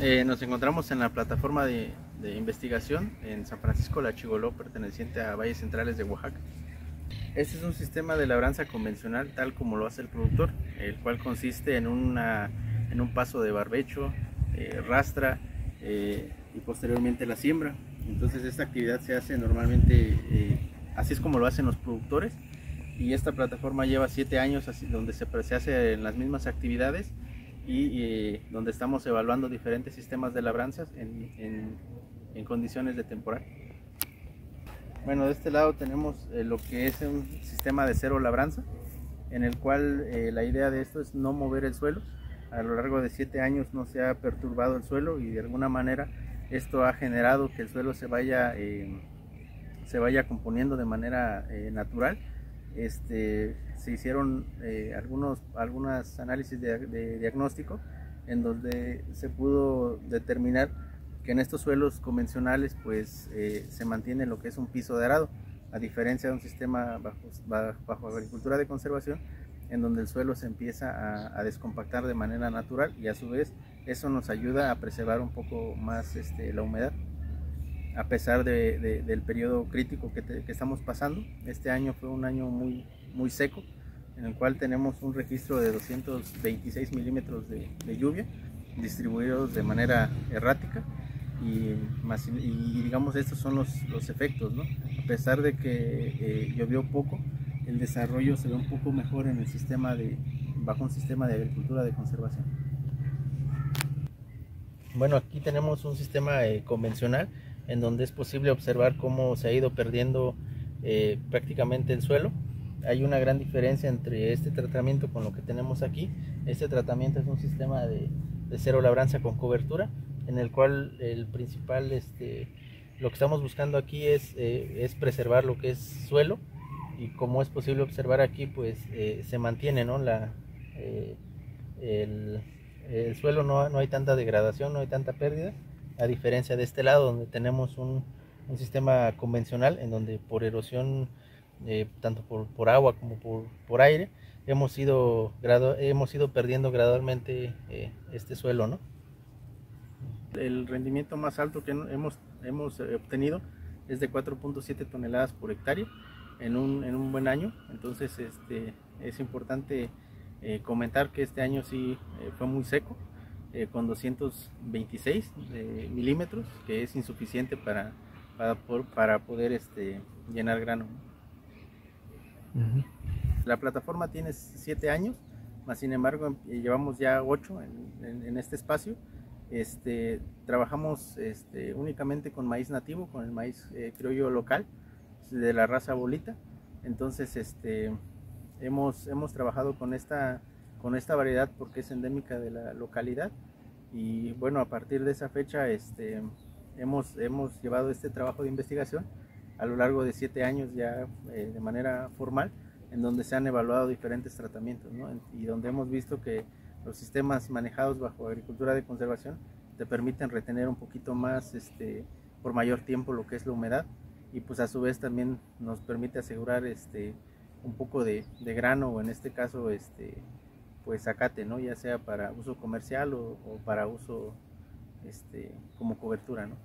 Eh, nos encontramos en la plataforma de, investigación en San Francisco La Chigoló, perteneciente a Valles Centrales de Oaxaca. Este es un sistema de labranza convencional tal como lo hace el productor, el cual consiste en, una, en un paso de barbecho, eh, rastra eh, y posteriormente la siembra. Entonces esta actividad se hace normalmente, así es como lo hacen los productores y esta plataforma lleva siete años así, donde se, se hacen las mismas actividades y eh, donde estamos evaluando diferentes sistemas de labranzas en, en, condiciones de temporal. Bueno, de este lado tenemos eh, lo que es un sistema de cero labranza, en el cual eh, la idea de esto es no mover el suelo. A lo largo de siete años no se ha perturbado el suelo y de alguna manera esto ha generado que el suelo se vaya, se vaya componiendo de manera natural este, se hicieron eh, algunos algunas análisis de, diagnóstico en donde se pudo determinar que en estos suelos convencionales pues eh, se mantiene lo que es un piso de arado, a diferencia de un sistema bajo, agricultura de conservación en donde el suelo se empieza a, descompactar de manera natural y a su vez eso nos ayuda a preservar un poco más este, la humedad a pesar del periodo crítico que, estamos pasando. Este año fue un año muy, muy seco, en el cual tenemos un registro de 226 milímetros de, lluvia distribuidos de manera errática y, digamos estos son los, efectos, ¿no? A pesar de que eh, llovió poco, el desarrollo se ve un poco mejor en el sistema de, bajo un sistema de agricultura de conservación. Bueno, aquí tenemos un sistema eh, convencional en donde es posible observar cómo se ha ido perdiendo eh, prácticamente el suelo. Hay una gran diferencia entre este tratamiento con lo que tenemos aquí. Este tratamiento es un sistema de, cero labranza con cobertura, en el cual el principal, este, lo que estamos buscando aquí es, eh, es preservar lo que es suelo y como es posible observar aquí, pues eh, se mantiene ¿no? La, el, el, suelo, no, no hay tanta degradación, no hay tanta pérdida a diferencia de este lado donde tenemos un, sistema convencional en donde por erosión, eh, tanto por, agua como por, aire, hemos ido, hemos ido perdiendo gradualmente eh, este suelo. ¿no? El rendimiento más alto que hemos, hemos eh, obtenido es de 4.7 toneladas por hectárea en un, en un, buen año, entonces este, es importante comentar que este año sí fue muy seco, eh, con 226 eh, milímetros, que es insuficiente para, para, poder este, llenar grano. La plataforma tiene 7 años, más sin embargo eh, llevamos ya 8 en, este espacio. Este, trabajamos este, únicamente con maíz nativo, con el maíz criollo local de la raza bolita. Entonces este, hemos, hemos trabajado con esta con esta variedad porque es endémica de la localidad. Y bueno a partir de esa fecha este, hemos, hemos llevado este trabajo de investigación a lo largo de siete años ya eh, de manera formal en donde se han evaluado diferentes tratamientos y donde hemos visto que los sistemas manejados bajo agricultura de conservación te permiten retener un poquito más este, por mayor tiempo lo que es la humedad. Y pues a su vez también nos permite asegurar este, un poco de, de grano o en este caso este, pues zacate, ¿no? Ya sea para uso comercial o, o para uso este, como cobertura, ¿no?